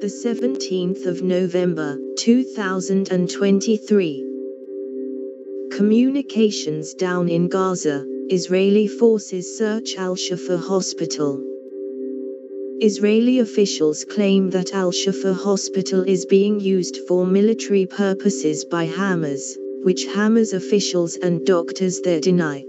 The 17th of November, 2023. Communications down in Gaza, Israeli forces search Al-Shifa hospital. Israeli officials claim that Al-Shifa hospital is being used for military purposes by Hamas, which Hamas officials and doctors there deny.